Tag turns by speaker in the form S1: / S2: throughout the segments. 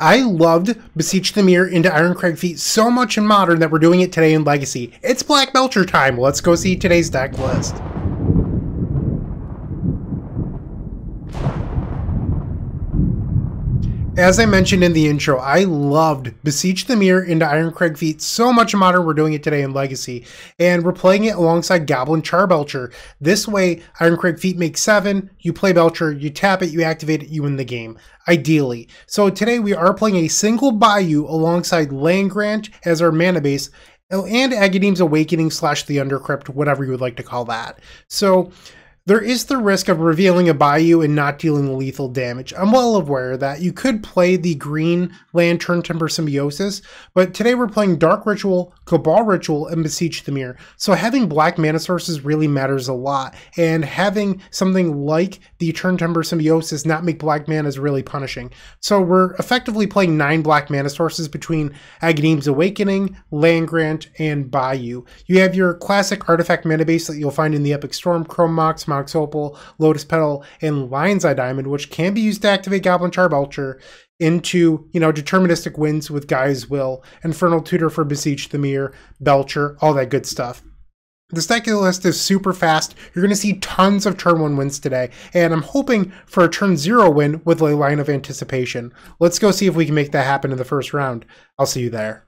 S1: I loved Beseech the Mirror into Irencrag Feat so much in Modern that we're doing it today in Legacy. It's Black Belcher time. Let's go see today's deck list. As I mentioned in the intro, I loved Beseech the Mirror into Irencrag Feat so much in Modern, we're doing it today in Legacy. And we're playing it alongside Goblin Charbelcher. This way, Irencrag Feat makes 7, you play Belcher, you tap it, you activate it, you win the game. Ideally. So today we are playing a single Bayou alongside Land Grant as our mana base, and Agadeem's Awakening slash the Undercrypt, whatever you would like to call that. So there is the risk of revealing a Bayou and not dealing lethal damage. I'm well aware that you could play the green Lantern Churntimber Symbiosis, but today we're playing Dark Ritual, Cabal Ritual, and Beseech the Mirror. So having black mana sources really matters a lot, and having something like the Churntimber Symbiosis not make black mana is really punishing. So we're effectively playing nine black mana sources between Agadeem's Awakening, Land Grant, and Bayou. You have your classic artifact mana base that you'll find in the Epic Storm, Chrome Mox, Opal, Lotus Petal, and Lion's Eye Diamond, which can be used to activate Goblin Charbelcher into, you know, deterministic wins with Gaea's Will, Infernal Tutor for Beseech the Mirror, Belcher, all that good stuff. The deck list is super fast. You're going to see tons of turn 1 wins today, and I'm hoping for a turn 0 win with a Leyline of Anticipation. Let's go see if we can make that happen in the first round. I'll see you there.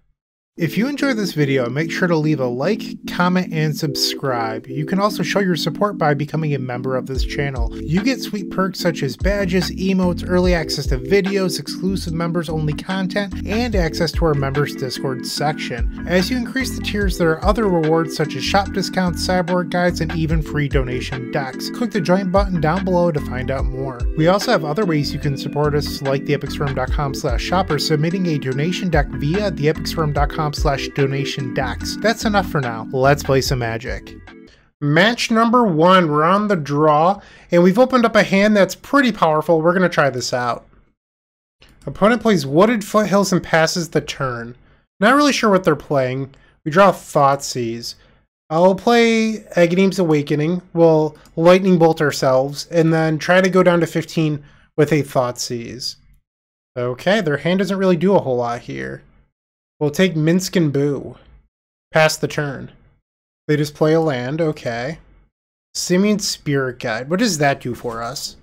S1: If you enjoyed this video, make sure to leave a like, comment, and subscribe. You can also show your support by becoming a member of this channel. You get sweet perks such as badges, emotes, early access to videos, exclusive members only content, and access to our members Discord section. As you increase the tiers, there are other rewards such as shop discounts, cyborg guides, and even free donation decks. Click the join button down below to find out more. We also have other ways you can support us like theepicstorm.com slash shop or submitting a donation deck via theepicstorm.com slash donation decks. That's enough for now. Let's play some Magic. Match number one, we're on the draw, and we've opened up a hand that's pretty powerful. We're going to try this out. Opponent plays Wooded Foothills and passes the turn. Not really sure what they're playing. We draw Thoughtseize. I'll play Agadeem's Awakening. We'll Lightning Bolt ourselves, and then try to go down to 15 with a Thoughtseize. Okay, their hand doesn't really do a whole lot here. We'll take Minsc and Boo. Pass the turn. They just play a land, okay. Simian Spirit Guide. What does that do for us?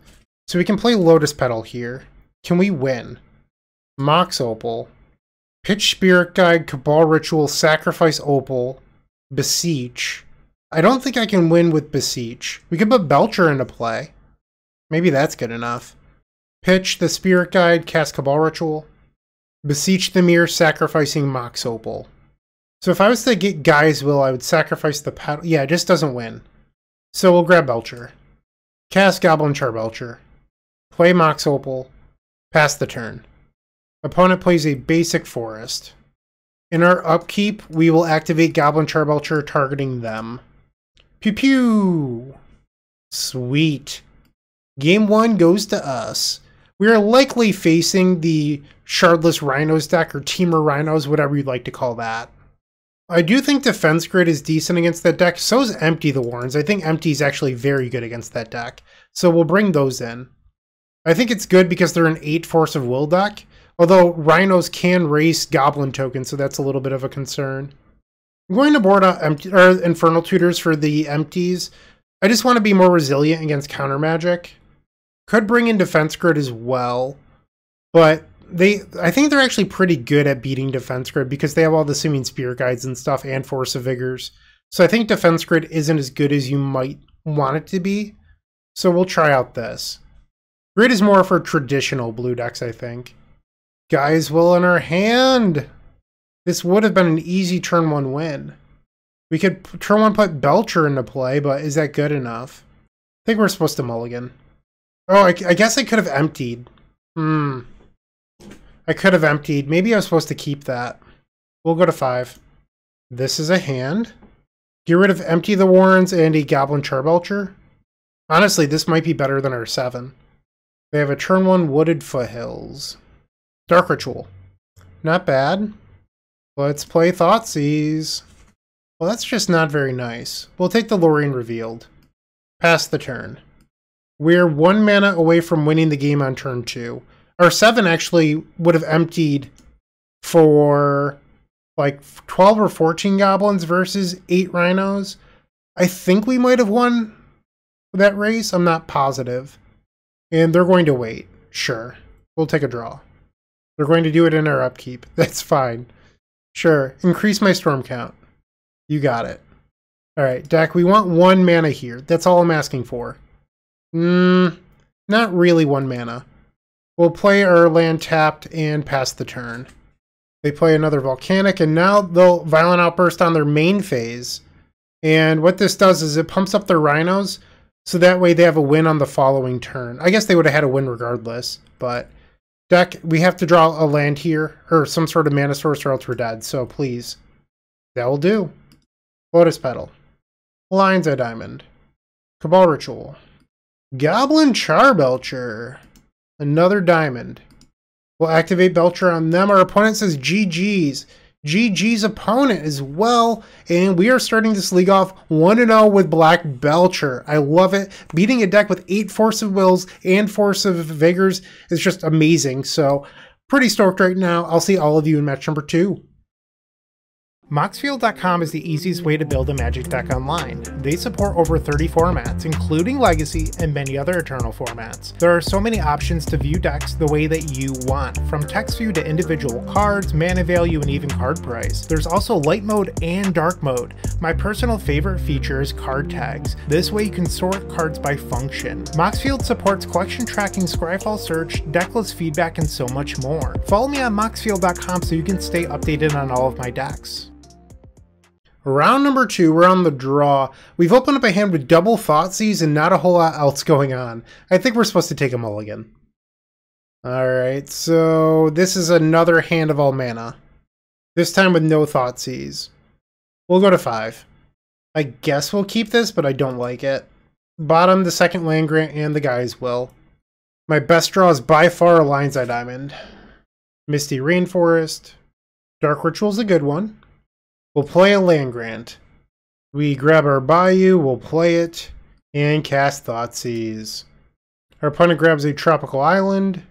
S1: So we can play Lotus Petal here. Can we win? Mox Opal. Pitch Spirit Guide, Cabal Ritual, Sacrifice Opal, Beseech. I don't think I can win with Beseech. We could put Belcher into play. Maybe that's good enough. Pitch the Spirit Guide, cast Cabal Ritual. Beseech the Mirror, sacrificing Mox Opal. So if I was to get Gaea's Will, I would sacrifice the Petal. Yeah, it just doesn't win. So we'll grab Belcher. Cast Goblin Charbelcher. Play Mox Opal. Pass the turn. Opponent plays a basic forest. In our upkeep, we will activate Goblin Charbelcher targeting them. Pew pew! Sweet. Game one goes to us. We are likely facing the Shardless Rhinos deck or Temur Rhinos, whatever you'd like to call that. I do think Defense Grid is decent against that deck. So is Empty the Warrens. I think Empty is actually very good against that deck. So we'll bring those in. I think it's good because they're an 8 Force of Will deck. Although Rhinos can race Goblin tokens, so that's a little bit of a concern. I'm going to board out empty, or Infernal Tutors for the empties. I just want to be more resilient against counter magic. Could bring in defense grid as well, but they I think they're actually pretty good at beating defense grid because they have all the Simian Spirit Guides and stuff and Force of Vigors. So I think defense grid isn't as good as you might want it to be. So we'll try out this. Grid is more for traditional blue decks, I think. Gaea's Will in our hand. This would have been an easy turn one win. We could turn one put Belcher into play, but is that good enough? I think we're supposed to mulligan. Oh, I, I guess I could have emptied. Hmm. I could have emptied. Maybe I was supposed to keep that. We'll go to five. This is a hand. Get rid of Empty the Warrens and a Goblin Charbelcher. Honestly, this might be better than our seven. They have a turn one Wooded Foothills. Dark Ritual. Not bad. Let's play Thoughtseize. Well, that's just not very nice. We'll take the Lorien Revealed. Pass the turn. We're one mana away from winning the game on turn two. Our seven actually would have emptied for like 12 or 14 goblins versus eight rhinos. I think we might have won that race. I'm not positive. And they're going to wait. Sure. We'll take a draw. They're going to do it in our upkeep. That's fine. Sure. Increase my storm count. You got it. All right, Dak, we want one mana here. That's all I'm asking for. Mm, not really one mana. We'll play our land tapped and pass the turn. They play another volcanic, and now they'll violent outburst on their main phase. And what this does is it pumps up their rhinos, so that way they have a win on the following turn. I guess they would have had a win regardless, but deck, we have to draw a land here, or some sort of mana source, or else we're dead. So please, that will do. Lotus Petal, Lion's Eye Diamond, Cabal Ritual, Goblin Charbelcher, another diamond. We'll activate Belcher on them. Our opponent says GG's. GG's opponent as well. And we are starting this league off 1-0 with Black Belcher. I love it. Beating a deck with 8 Force of Wills and Force of Vigors is just amazing. So pretty stoked right now. I'll see all of you in match number 2. Moxfield.com is the easiest way to build a Magic deck online. They support over 30 formats, including Legacy and many other Eternal formats. There are so many options to view decks the way that you want, from text view to individual cards, mana value, and even card price. There's also light mode and dark mode. My personal favorite feature is card tags. This way you can sort cards by function. Moxfield supports collection tracking, Scryfall search, decklist feedback, and so much more. Follow me on moxfield.com so you can stay updated on all of my decks. Round number two, we're on the draw. We've opened up a hand with double Thoughtseize and not a whole lot else going on. I think we're supposed to take a mulligan. Alright, so this is another hand of all mana. This time with no Thoughtseize. We'll go to five. I guess we'll keep this, but I don't like it. Bottom, the second land grant, and the Gaea's Will. My best draw is by far a Lion's Eye Diamond. Misty Rainforest. Dark Ritual's a good one. We'll play a land grant. We grab our Bayou, we'll play it, and cast Thoughtseize. Our opponent grabs a tropical island.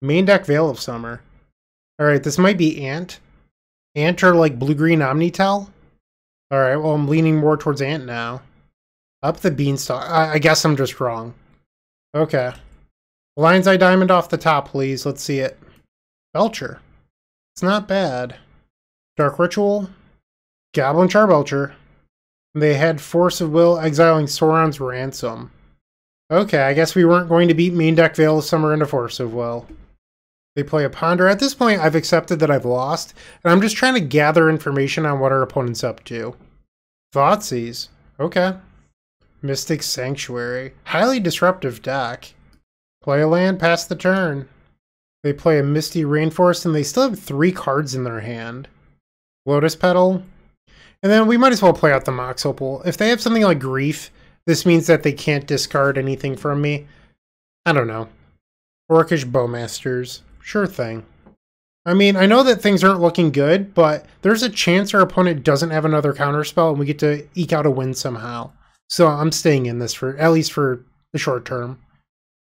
S1: Main deck Veil of Summer. Alright, this might be Ant. Ant or like blue-green Omni-Tell? Alright, well I'm leaning more towards Ant now. Up the Beanstalk. I, I guess I'm just wrong. Okay. Lion's Eye Diamond off the top, please. Let's see it. Belcher. It's not bad. Dark Ritual. Goblin Charbelcher. They had Force of Will exiling Sauron's Ransom. Okay, I guess we weren't going to beat main deck Veil of Summer into Force of Will. They play a Ponder. At this point, I've accepted that I've lost, and I'm just trying to gather information on what our opponent's up to. Thoughtseize. Okay. Mystic Sanctuary. Highly disruptive deck. Play a land, pass the turn. They play a Misty Rainforest, and they still have three cards in their hand. Lotus Petal. And then we might as well play out the Mox Opal. If they have something like Grief, this means that they can't discard anything from me. I don't know. Orcish Bowmasters. Sure thing. I mean, I know that things aren't looking good, but there's a chance our opponent doesn't have another counterspell and we get to eke out a win somehow. So I'm staying in this for at least for the short term.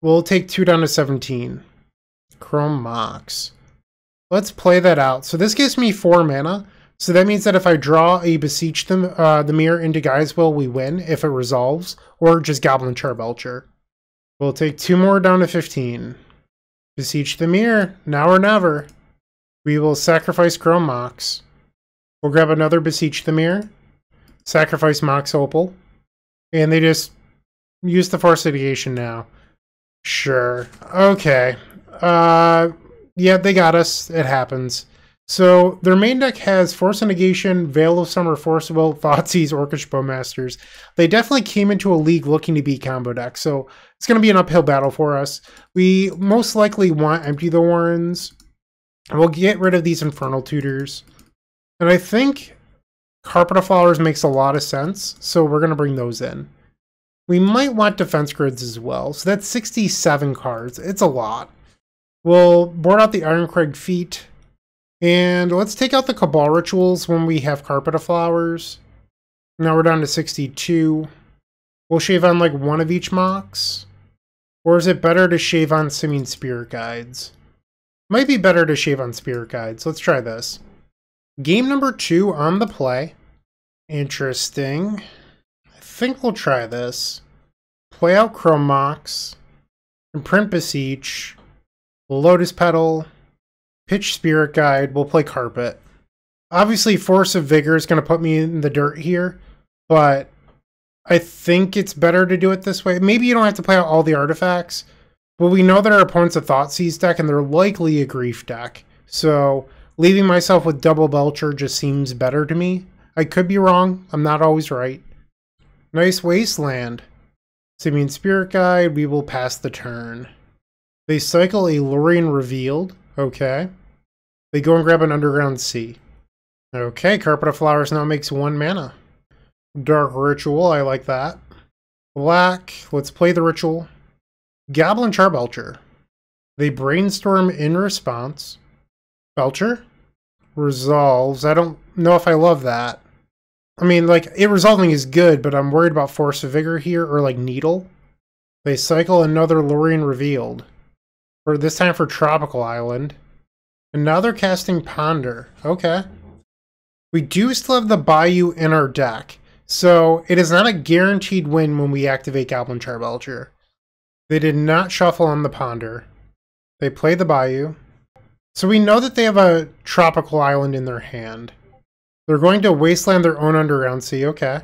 S1: We'll take two down to 17. Chrome Mox. Let's play that out. So this gives me four mana. So that means that if I draw a Beseech the, uh, the Mirror into Will, we win if it resolves, or just Goblin Charbelcher. We'll take two more down to 15. Beseech the Mirror, now or never. We will sacrifice Chrome Mox. We'll grab another Beseech the Mirror, sacrifice Mox Opal, and they just use the Force Negation now. Sure. Okay. Uh, yeah, they got us. It happens. So their main deck has Force of Negation, Veil of Summer, Will, Thoughtseize, Orcish Bowmasters. They definitely came into a league looking to beat combo decks, so it's going to be an uphill battle for us. We most likely want Empty the Warrens. We'll get rid of these Infernal Tutors. And I think Carpet of Flowers makes a lot of sense, so we're going to bring those in. We might want Defense Grids as well, so that's 67 cards. It's a lot. We'll board out the Irencrag Feat. And let's take out the Cabal Rituals when we have Carpet of Flowers. Now we're down to 62. We'll shave on like one of each Mox. Or is it better to shave on Simian Spirit Guides? Might be better to shave on Spirit Guides. Let's try this. Game number two on the play. Interesting. I think we'll try this. Play out Chrome Mox. Imprint Beseech. Lotus Petal. Pitch Spirit Guide. We'll play Carpet. Obviously, Force of Vigor is going to put me in the dirt here, but I think it's better to do it this way. Maybe you don't have to play out all the artifacts, but we know that our opponent's a Thoughtseize deck, and they're likely a Grief deck. So leaving myself with double Belcher just seems better to me. I could be wrong. I'm not always right. Nice Wasteland. Simian Spirit Guide, we will pass the turn. They cycle a Lorien Revealed. Okay. They go and grab an Underground Sea. Okay, Carpet of Flowers now makes one mana. Dark Ritual, I like that. Black, let's play the Ritual. Goblin Charbelcher. They brainstorm in response. Belcher? Resolves. I don't know if I love that. I mean, like, it resolving is good, but I'm worried about Force of Vigor here, or like Needle. They cycle another Lorien Revealed. For this time for Tropical Island. And now they're casting Ponder. Okay. We do still have the Bayou in our deck, so it is not a guaranteed win when we activate Goblin Charbelcher. They did not shuffle on the Ponder. They play the Bayou. So we know that they have a tropical island in their hand. They're going to wasteland their own underground sea. Okay.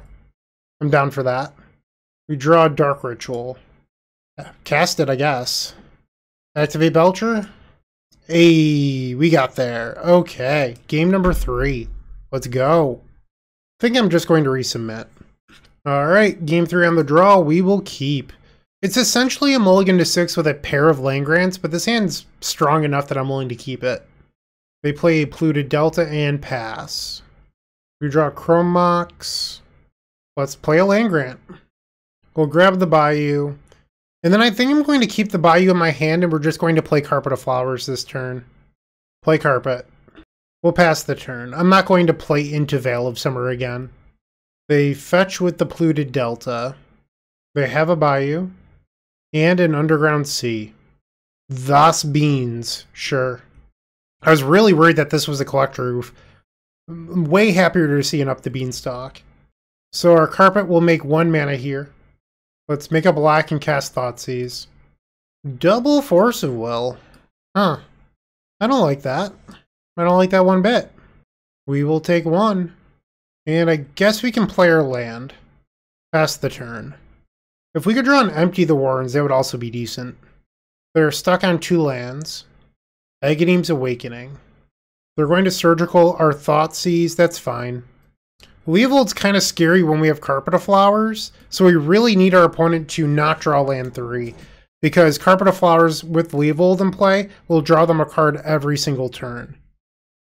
S1: I'm down for that. We draw a Dark Ritual. Cast it, I guess. Activate Belcher. Hey, we got there. Okay. Game number three. Let's go. I think I'm just going to resubmit. Alright, game three on the draw, we will keep. It's essentially a mulligan to six with a pair of land grants, but this hand's strong enough that I'm willing to keep it. They play Polluted Delta and pass. We draw Chrome Mox. Let's play a land grant. We'll grab the Bayou. And then I think I'm going to keep the Bayou in my hand and we're just going to play Carpet of Flowers this turn. Play Carpet. We'll pass the turn. I'm not going to play into Veil of Summer again. They fetch with the Polluted Delta. They have a Bayou. And an Underground Sea. Thus Beans. Sure. I was really worried that this was a Collector Ouphe. I'm way happier to see an Up the Beanstalk. So our Carpet will make one mana here. Let's make a black and cast Thoughtseize. Double Force of Will. Huh. I don't like that. I don't like that one bit. We will take one. And I guess we can play our land. Pass the turn. If we could draw and empty the Warrens, that would also be decent. They're stuck on two lands. Agadeem's Awakening. They're going to Surgical our Thoughtseize, that's fine. Leovold's kind of scary when we have Carpet of Flowers, so we really need our opponent to not draw land 3, because Carpet of Flowers with Leovold in play will draw them a card every single turn.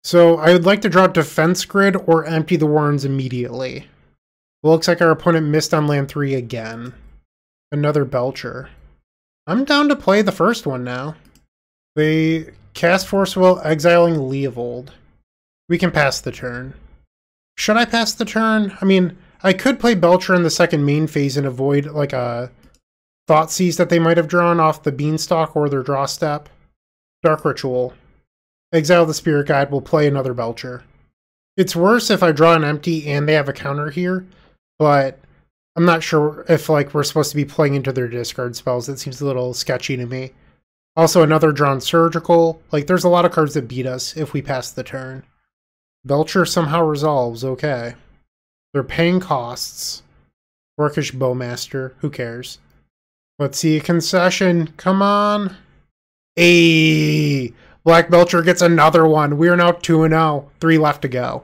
S1: So I would like to draw Defense Grid or empty the Warrens immediately. looks like our opponent missed on land 3 again. Another Belcher. I'm down to play the first one now. They cast Force Will, exiling Leovold. We can pass the turn. Should I pass the turn? I mean, I could play Belcher in the second main phase and avoid like uh, a Thoughtseize that they might have drawn off the Beanstalk or their draw step. Dark Ritual. Exile the Spirit Guide will play another Belcher. It's worse if I draw an empty and they have a counter here, but I'm not sure if like we're supposed to be playing into their discard spells. It seems a little sketchy to me. Also, another drawn surgical. Like, there's a lot of cards that beat us if we pass the turn. Belcher somehow resolves. Okay, they're paying costs. Orcish Bowmaster. Who cares? Let's see a concession. Come on. A Black Belcher gets another one. We are now 2 0. Three left to go.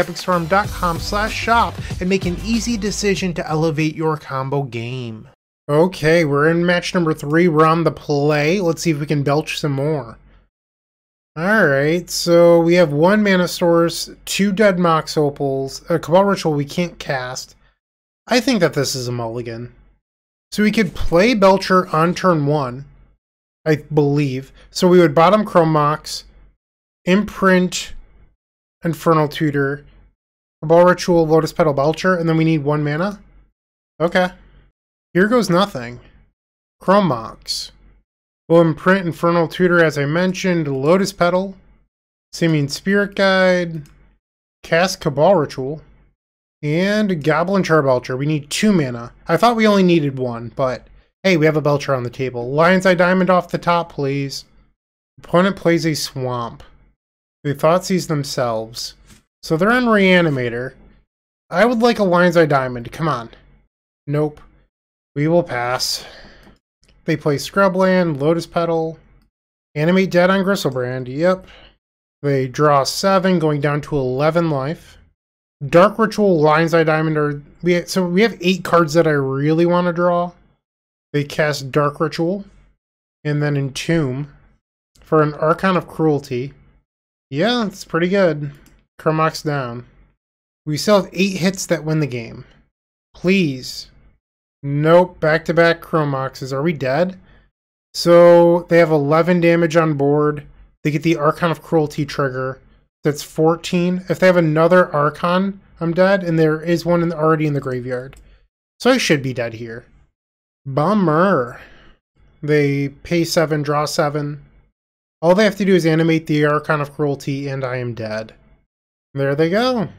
S1: epicstorm.com slash shop and make an easy decision to elevate your combo game. Okay, we're in match number three. We're on the play. Let's see if we can belch some more. Alright, so we have one mana source, two dead Mox Opals, a Cabal Ritual we can't cast. I think that this is a mulligan. So we could play Belcher on turn one, I believe. So we would bottom Chrome Mox, imprint Infernal Tutor, Cabal Ritual, Lotus Petal Belcher, and then we need one mana? Okay. Here goes nothing. Chrome Mox. We'll imprint Infernal Tutor, as I mentioned, Lotus Petal, Simian Spirit Guide, cast Cabal Ritual, and Goblin Charbelcher. We need two mana. I thought we only needed one, but hey, we have a Belcher on the table. Lion's Eye Diamond off the top, please. Opponent plays a Swamp. They Thoughtseize themselves. So they're on Reanimator. I would like a Lion's Eye Diamond. Come on. Nope. We will pass. They play Scrubland, Lotus Petal, Animate Dead on Griselbrand, yep. They draw 7, going down to 11 life. Dark Ritual, Lion's Eye Diamond are... We, so we have 8 cards that I really want to draw. They cast Dark Ritual, and then Entomb for an Archon of Cruelty. Yeah, it's pretty good. Chrome Mox down. We still have 8 hits that win the game. Please, Nope, back-to-back Chrome Moxes. Are we dead? So they have 11 damage on board. They get the Archon of Cruelty trigger. That's 14. If they have another Archon, I'm dead. And there is one in already in the graveyard. So I should be dead here. Bummer. They pay 7, draw 7. All they have to do is animate the Archon of Cruelty, and I am dead. There they go.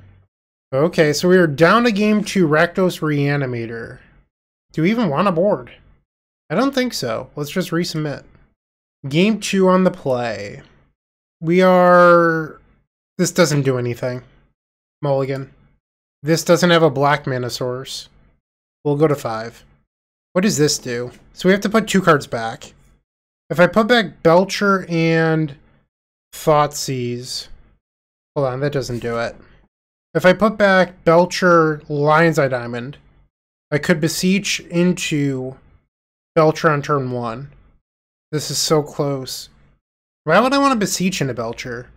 S1: Okay, so we are down to game 2, Rakdos Reanimator. Do we even want a board? I don't think so. Let's just resubmit. Game two on the play. We are... This doesn't do anything. Mulligan. This doesn't have a black mana source. We'll go to five. What does this do? So we have to put two cards back. If I put back Belcher and Thoughtseize... Hold on, that doesn't do it. If I put back Belcher, Lion's Eye Diamond, I could beseech into Belcher on turn one. This is so close. Why would I want to beseech into Belcher?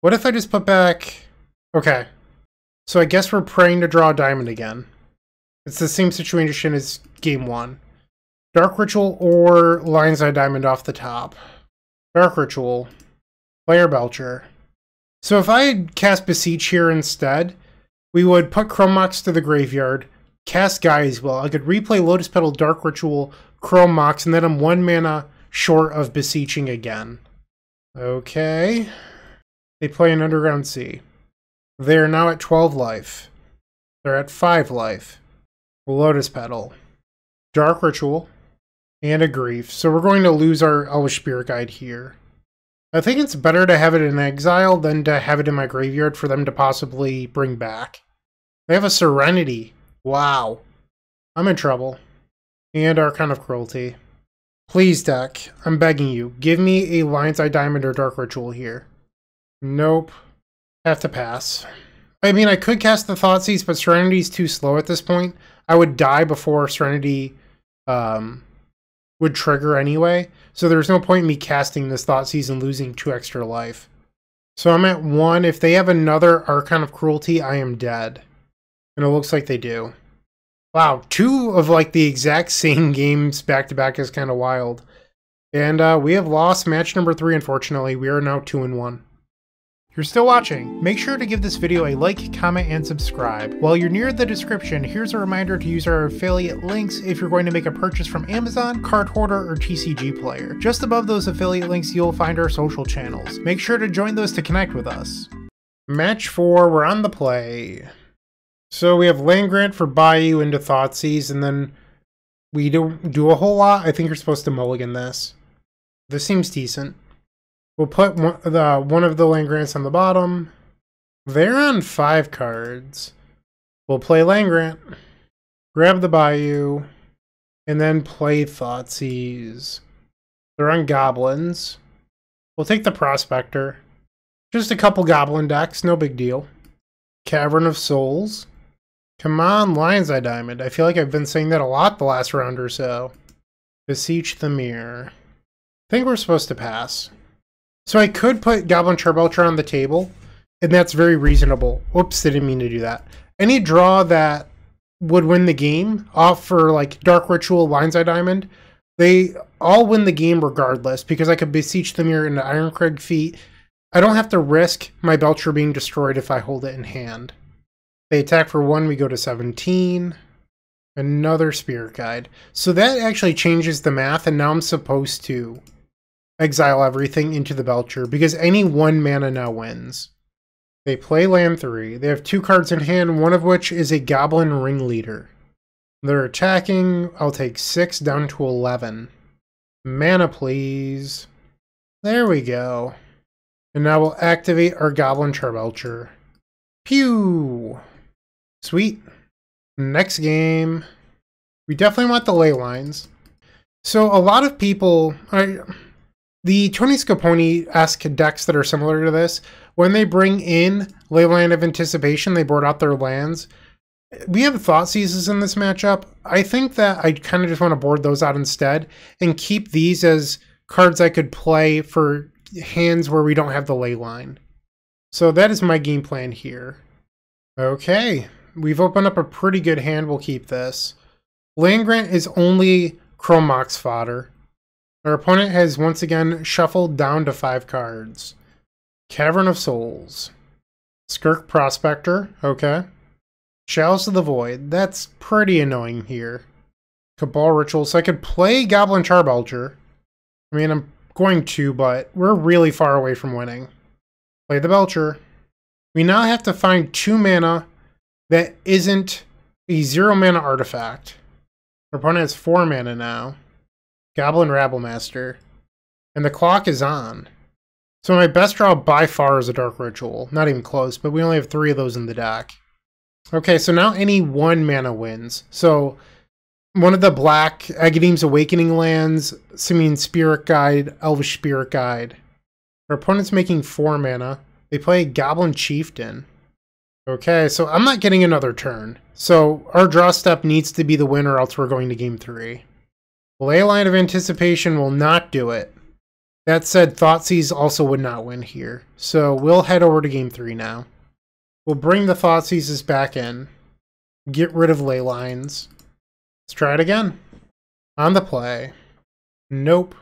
S1: What if I just put back... Okay. So I guess we're praying to draw a diamond again. It's the same situation as game one. Dark Ritual or Lion's Eye Diamond off the top. Dark Ritual. Player Belcher. So if I had cast Beseech here instead, we would put Chrome Mox to the graveyard, cast Gaea's Will. I could replay Lotus Petal Dark Ritual, Chrome Mox, and then I'm one mana short of Beseeching again. Okay. They play an Underground Sea. They are now at 12 life. They're at 5 life. Lotus Petal. Dark Ritual. And a Grief. So we're going to lose our Elvish Spirit Guide here. I think it's better to have it in exile than to have it in my graveyard for them to possibly bring back. They have a Serenity. Wow. I'm in trouble. And Archon of Cruelty. Please, deck. I'm begging you. Give me a Lion's Eye Diamond or Dark Ritual here. Nope. Have to pass. I mean, I could cast the Thoughtseize, but Serenity's too slow at this point. I would die before Serenity um, would trigger anyway. So there's no point in me casting this Thoughtseize and losing two extra life. So I'm at one. If they have another Archon of Cruelty, I am dead. And it looks like they do. Wow, two of like the exact same games back to back is kind of wild. And uh, we have lost match number three, unfortunately. We are now two and one. You're still watching, make sure to give this video a like, comment, and subscribe. While you're near the description, here's a reminder to use our affiliate links if you're going to make a purchase from Amazon, Cardhoarder, or TCG Player. Just above those affiliate links, you'll find our social channels. Make sure to join those to connect with us. Match 4, we're on the play. So we have land grant for Bayou into Thoughtseize, and then we don't do a whole lot. I think you're supposed to mulligan this. This seems decent. We'll put one, the, one of the land grants on the bottom. They're on five cards. We'll play land grant, grab the Bayou, and then play Thoughtseize. They're on goblins. We'll take the Prospector. Just a couple goblin decks, no big deal. Cavern of Souls. Come on, Lion's Eye Diamond. I feel like I've been saying that a lot the last round or so. Beseech the Mirror. I think we're supposed to pass. So I could put Goblin Charbelcher on the table, and that's very reasonable. Whoops, I didn't mean to do that. Any draw that would win the game off for like Dark Ritual, Lion's Eye Diamond, they all win the game regardless because I could beseech the mirror into Irencrag feat. I don't have to risk my Belcher being destroyed if I hold it in hand. They attack for one, we go to 17. Another Spirit Guide. So that actually changes the math, and now I'm supposed to exile everything into the Belcher because any one mana now wins. They play land three. They have two cards in hand, one of which is a Goblin Ringleader. They're attacking. I'll take six down to 11. Mana, please. There we go. And now we'll activate our Goblin Charbelcher. Pew! Sweet. Next game. We definitely want the ley lines. So a lot of people, I, the Tony Scapone-esque decks that are similar to this, when they bring in Leyline of Anticipation, they board out their lands. We have Thoughtseizes in this matchup. I think that I kind of just want to board those out instead and keep these as cards I could play for hands where we don't have the Leyline. So that is my game plan here. Okay, we've opened up a pretty good hand. We'll keep this. Land Grant is only Chrome Mox fodder. Our opponent has once again shuffled down to five cards. Cavern of Souls. Skirk Prospector, okay. Chalice of the Void, that's pretty annoying here. Cabal Ritual, so I could play Goblin Charbelcher. I mean, I'm going to, but we're really far away from winning. Play the Belcher. We now have to find two mana that isn't a zero mana artifact. Our opponent has four mana now. Goblin Rabblemaster. And the clock is on. So my best draw by far is a Dark Ritual. Not even close, but we only have three of those in the deck. Okay, so now any one mana wins. So one of the black Agadeem's Awakening lands, Simian Spirit Guide, Elvish Spirit Guide. Our opponent's making four mana. They play Goblin Chieftain. Okay, so I'm not getting another turn. So our draw step needs to be the winner, else we're going to game three. Leyline of Anticipation will not do it. That said, Thoughtseize also would not win here. So we'll head over to game three now. We'll bring the Thoughtseizes back in. Get rid of ley lines. Let's try it again. On the play. Nope.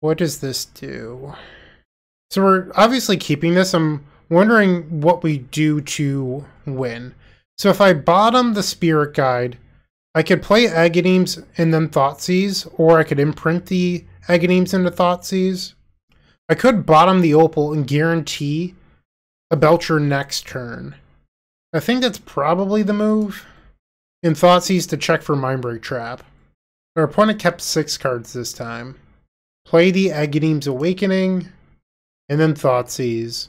S1: What does this do? So we're obviously keeping this. I'm wondering what we do to win. So if I bottom the Spirit Guide, I could play Agadeem's and then Thoughtseize, or I could imprint the Agadeem's into Thoughtseize. I could bottom the Opal and guarantee a Belcher next turn. I think that's probably the move. In Thoughtseize to check for Mindbreak Trap. Our opponent kept six cards this time. Play the Agadeem's Awakening, and then Thoughtseize.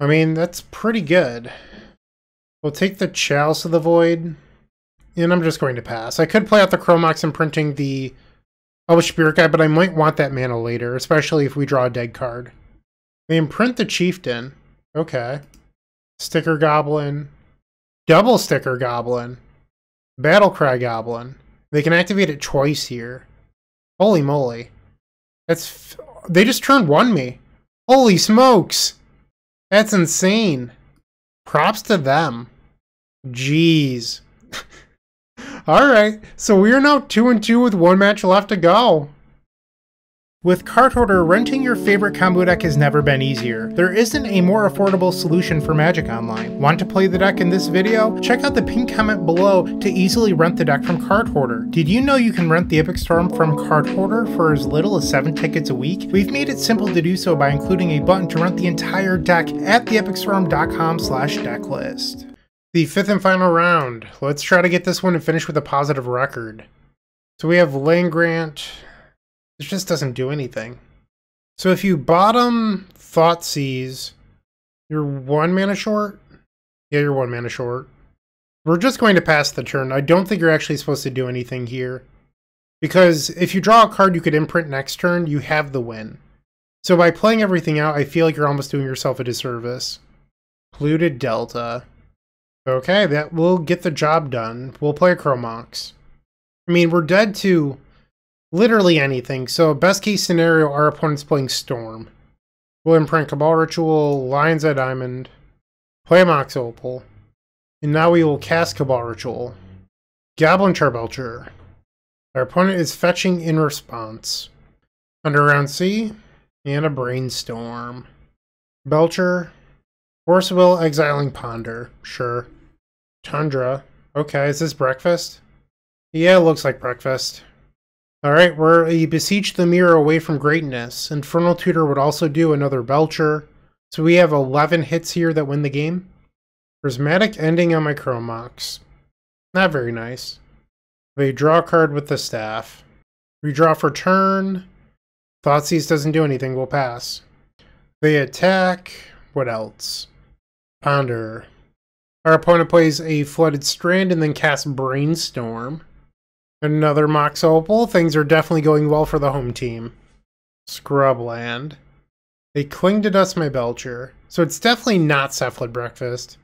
S1: I mean, that's pretty good. We'll take the Chalice of the Void, and I'm just going to pass. I could play out the Chrome Mox imprinting the Oh, Spirit Guide, but I might want that mana later, especially if we draw a dead card. We imprint the Chieftain. Okay. Sticker Goblin. Double Sticker Goblin. Battlecry Goblin. They can activate it twice here. Holy moly. That's... They just turned one me. Holy smokes! That's insane. Props to them. Jeez. All right, so we are now two and two with one match left to go. With Cardhoarder, renting your favorite combo deck has never been easier. There isn't a more affordable solution for Magic Online. Want to play the deck in this video? Check out the pinned comment below to easily rent the deck from Cardhoarder. Did you know you can rent the Epic Storm from Cardhoarder for as little as 7 tickets a week? We've made it simple to do so by including a button to rent the entire deck at theepicstorm.com slash decklist. The fifth and final round. Let's try to get this one and finish with a positive record. So we have Land Grant. This just doesn't do anything. So if you bottom Thoughtseize, you're one mana short? Yeah, you're one mana short. We're just going to pass the turn. I don't think you're actually supposed to do anything here. Because if you draw a card you could imprint next turn, you have the win. So by playing everything out, I feel like you're almost doing yourself a disservice. Polluted Delta. Okay, that will get the job done. We'll play a Chrome Mox. I mean, we're dead to literally anything. So best case scenario, our opponent's playing Storm. We'll imprint Cabal Ritual, Lion's Eye Diamond, play Mox Opal, and now we will cast Cabal Ritual. Goblin Charbelcher. Our opponent is fetching in response. Underground Sea, and a Brainstorm. Belcher, Force Will, Exiling Ponder. Sure. Tundra. Okay, is this breakfast? Yeah, looks like breakfast. Alright, we're a Beseech the Mirror away from greatness. Infernal Tutor would also do another Belcher. So we have 11 hits here that win the game. Prismatic ending on my Chrome Mox. Not very nice. They draw a card with the staff. Redraw for turn. Thoughtseize doesn't do anything, we'll pass. They attack. What else? Ponder. Our opponent plays a Flooded Strand and then casts Brainstorm. Another Mox Opal. Things are definitely going well for the home team. Scrubland. They cling to dust my Belcher. So it's definitely not Cephalid Breakfast.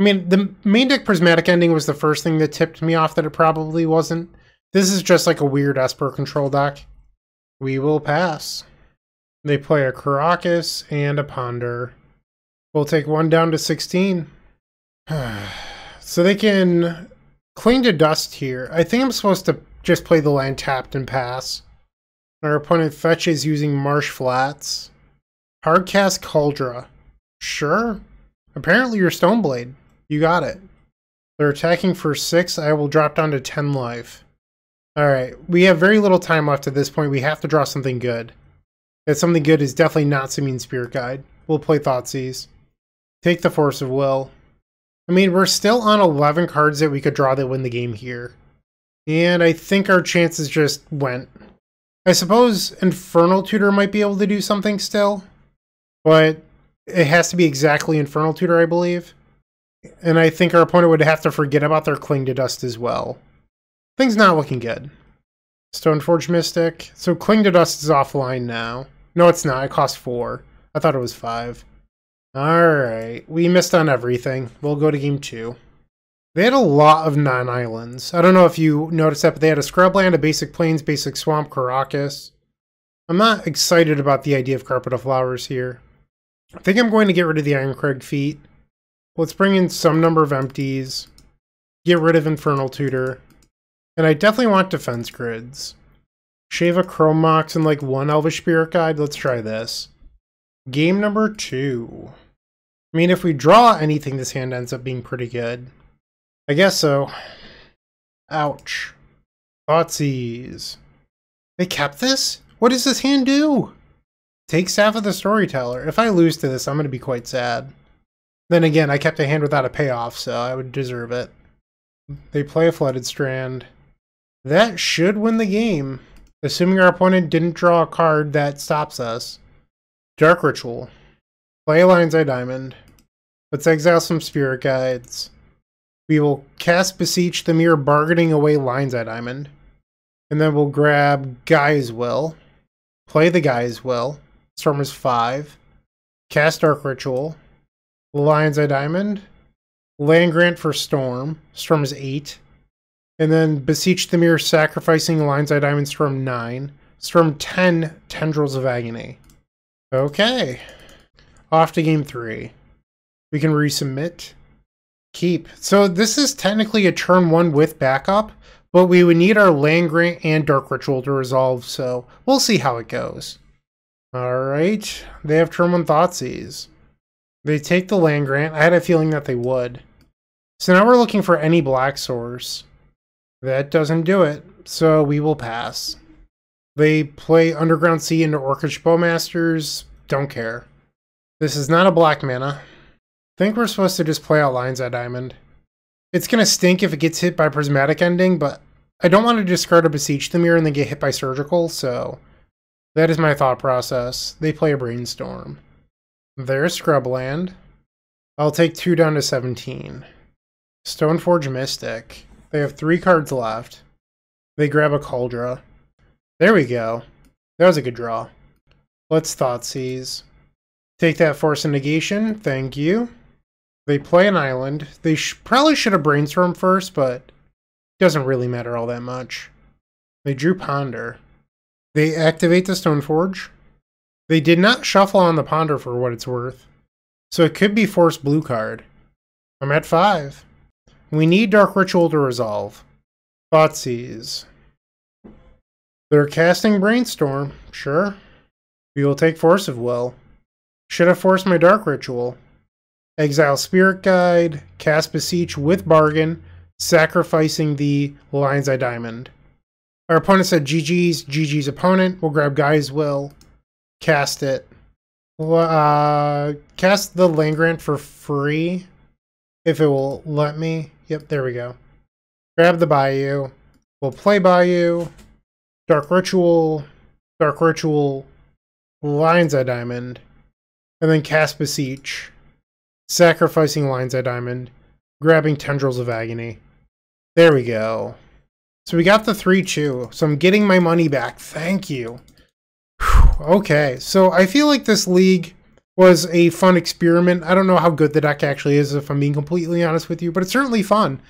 S1: I mean, the main deck Prismatic Ending was the first thing that tipped me off that it probably wasn't. This is just like a weird Esper control deck. We will pass. They play a Karakas and a Ponder. We'll take one down to 16. so they can cling to dust here. I think I'm supposed to just play the land tapped and pass. Our opponent fetches using Marsh Flats. Hardcast Kaldra. Sure. Apparently you're Stoneblade. You got it. They're attacking for 6. I will drop down to 10 life. Alright, we have very little time left at this point. We have to draw something good. That something good is definitely not Simian Spirit Guide. We'll play Thoughtseize. Take the Force of Will. I mean, we're still on 11 cards that we could draw that win the game here. And I think our chances just went. I suppose Infernal Tutor might be able to do something still. But it has to be exactly Infernal Tutor, I believe. And I think our opponent would have to forget about their Cling to Dust as well. Things not looking good. Stoneforge Mystic. So Cling to Dust is offline now. No, it's not. It costs four. I thought it was five. Alright. We missed on everything. We'll go to game two. They had a lot of non-islands. I don't know if you noticed that, but they had a Scrubland, a Basic Plains, Basic Swamp, Karakas. I'm not excited about the idea of Carpet of Flowers here. I think I'm going to get rid of the Irencrag Feat. Let's bring in some number of empties. Get rid of Infernal Tutor. And I definitely want defense grids. Shave a Chrome Mox and like one Elvish Spirit Guide. Let's try this. Game number two. I mean, if we draw anything, this hand ends up being pretty good. I guess so. Ouch. Thoughtseize. They kept this? What does this hand do? Take half of the Storyteller. If I lose to this, I'm going to be quite sad. Then again, I kept a hand without a payoff, so I would deserve it. They play a Flooded Strand. That should win the game, assuming our opponent didn't draw a card that stops us. Dark Ritual. Play a Lion's Eye Diamond. Let's exile some Spirit Guides. We will cast Beseech the Mirror, bargaining away Lion's Eye Diamond. And then we'll grab Gaea's Will. Play the Gaea's Will. Storm is 5. Cast Dark Ritual. Lion's Eye Diamond. Land Grant for Storm. Storm is 8. And then Beseech the Mirror, sacrificing Lion's Eye Diamond Storm 9. Storm 10, Tendrils of Agony. Okay. Off to game 3. We can resubmit. Keep. So this is technically a turn 1 with backup, but we would need our Land Grant and Dark Ritual to resolve, so we'll see how it goes. Alright. They have turn 1 Thoughtseize. They take the Land Grant. I had a feeling that they would. So now we're looking for any black source. That doesn't do it, so we will pass. They play Underground Sea into Orcish Bowmasters. Don't care. This is not a black mana. Think we're supposed to just play out Lion's Eye Diamond. It's gonna stink if it gets hit by Prismatic Ending, but I don't want to discard a Beseech the Mirror and then get hit by Surgical, so that is my thought process. They play a Brainstorm. There's Scrubland. I'll take two down to 17. Stoneforge Mystic. They have three cards left. They grab a Kaldra. There we go. That was a good draw. Let's Thoughtseize. Take that Force of Negation. Thank you. They play an island. They sh probably should have Brainstorm first, but doesn't really matter all that much. They drew Ponder. They activate the Stoneforge. They did not shuffle on the ponder for what it's worth. So it could be force blue card. I'm at five. We need Dark Ritual to resolve. Thoughtseize. They're casting Brainstorm, sure. We will take Force of Will. Should have forced my Dark Ritual. Exile Spirit Guide, cast Beseech with Bargain, sacrificing the Lion's Eye Diamond. Our opponent said GG's, GG's opponent. We'll grab Gaea's Will, cast it. Uh, cast the land grant for free, if it will let me. Yep, there we go. Grab the Bayou. We'll play Bayou. Dark Ritual. Dark Ritual. Lion's Eye Diamond. And then cast Beseech. Sacrificing Lion's Eye Diamond. Grabbing Tendrils of Agony. There we go. So we got the 3-2. So I'm getting my money back. Thank you. Whew. Okay, so I feel like this league was a fun experiment. I don't know how good the deck actually is, if I'm being completely honest with you, but it's certainly fun.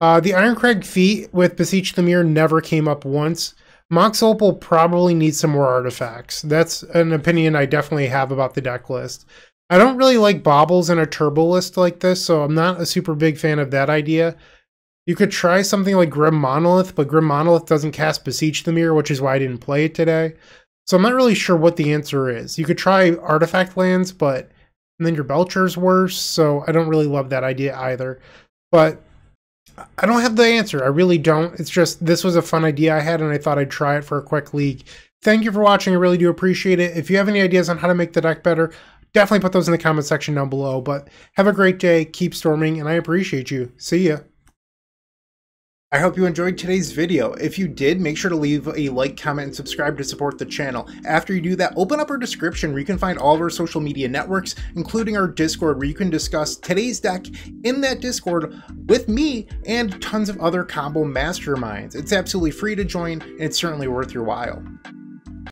S1: Uh, the Irencrag Feat with Beseech the Mirror never came up once. Mox Opal probably needs some more artifacts. That's an opinion I definitely have about the deck list. I don't really like baubles in a turbo list like this, so I'm not a super big fan of that idea. You could try something like Grim Monolith, but Grim Monolith doesn't cast Beseech the Mirror, which is why I didn't play it today. So I'm not really sure what the answer is. You could try Artifact Lands, but then your Belcher's worse, so I don't really love that idea either. But I don't have the answer. I really don't. It's just this was a fun idea I had, and I thought I'd try it for a quick league. Thank you for watching. I really do appreciate it. If you have any ideas on how to make the deck better, definitely put those in the comment section down below. But have a great day. Keep storming, and I appreciate you. See ya. I hope you enjoyed today's video. If you did, make sure to leave a like, comment, and subscribe to support the channel. After you do that, open up our description where you can find all of our social media networks, including our Discord where you can discuss today's deck in that Discord with me and tons of other combo masterminds. It's absolutely free to join, and it's certainly worth your while.